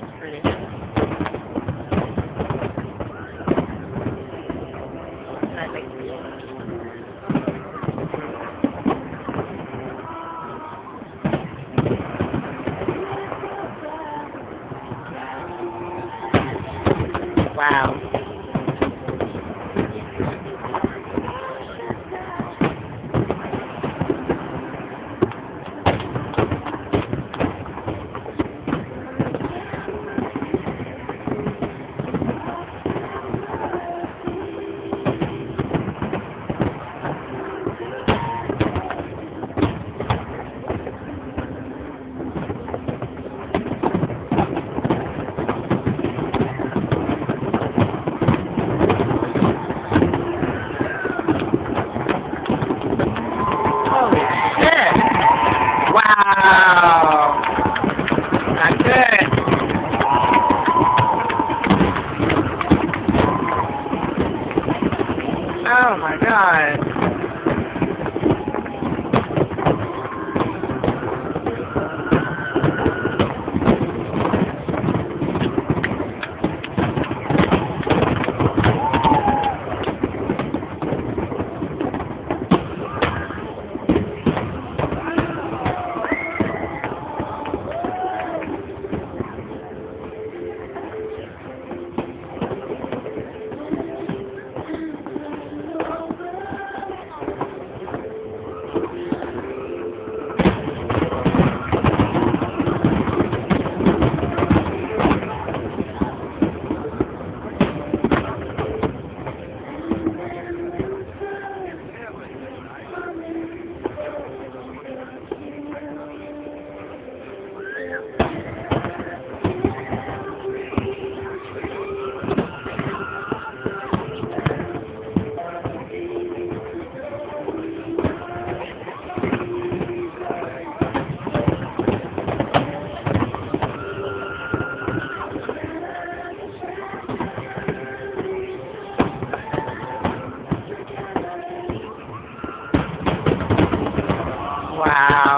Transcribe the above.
That's pretty. Wow. Wow! That's it. Oh my god. Wow.